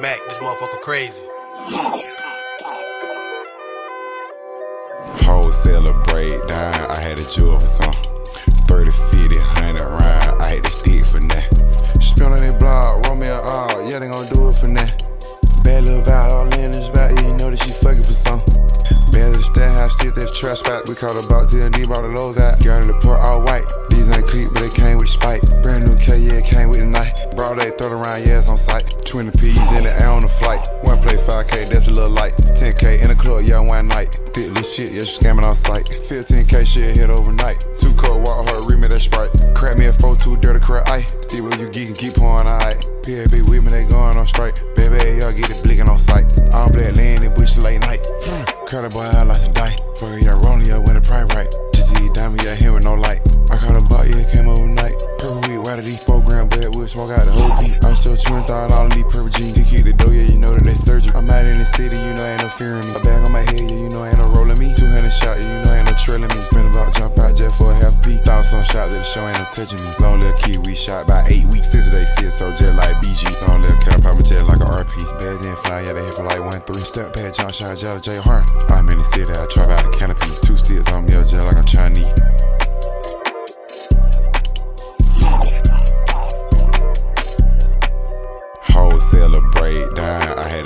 Mac, this motherfucker crazy. Wholesaler breakdown, I had a jewel for some stick that trash spot, we call the box till the brought the lows out. Girl in the port all white, these ain't cleat, but they came with spike. Brand new K, yeah, came with the knife. Broad they throw around, yeah, it's on sight. 20 P's in the air on the flight. One play 5K, that's a little light. 10K in the club, yeah, one night. Thick little shit, yeah, scamming on sight. 15K shit hit overnight. Two cold water, her read me that sprite. Crack me a 4-2, dirty crack. Steve, when you geekin', keep pouring, alright. PAB with me, they going on strike. Baby, y'all get it blinking on sight. All black land in bush late night. Cut a like still 20 thousand all these purple jeans. Get kick the door, yeah, you know that they surgery. I'm out in the city, you know ain't no fearing me. A bag on my head, yeah, you know ain't no rolling me. 200 shot, yeah, you know ain't no trailing me. Spin about jump out jet for a half beat. Thousand shot that the show ain't no touching me. Long little kid, we shot by eight weeks since they sit so jet like BG. Long little cap, pop a jet like a RP. Bad then fly, yeah, they hit for like one three. Step pad, jump shot, jet, J Hart. I'm in the city, I trap out a canopy. Two sticks on me,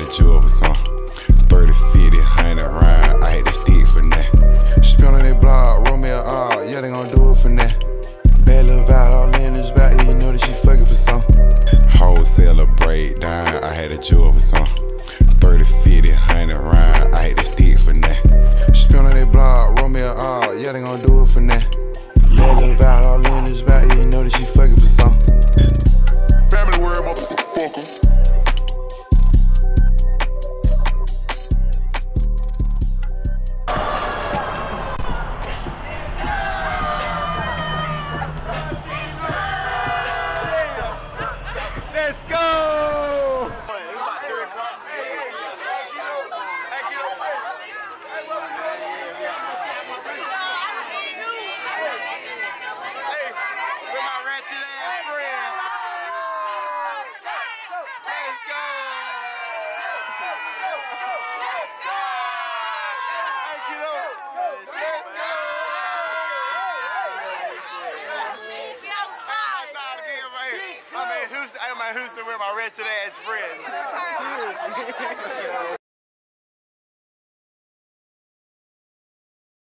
a jewel for some 30, 50, 100 round, I had to stick for that. Spin on that block, roll me a ah, R, yeah, they gon' do it for that. Bad little vibe, all in this back, you know that she fucking for some. Wholesaler breakdown, I had a jewel for some 30, 50, 100 round, I had to stick for that. Spin on that block, roll me a ah, R, yeah, they gon' do it for that. Bad little vibe, all in this back, you know that she fucking for I'm in Houston, with my wretched ass friends.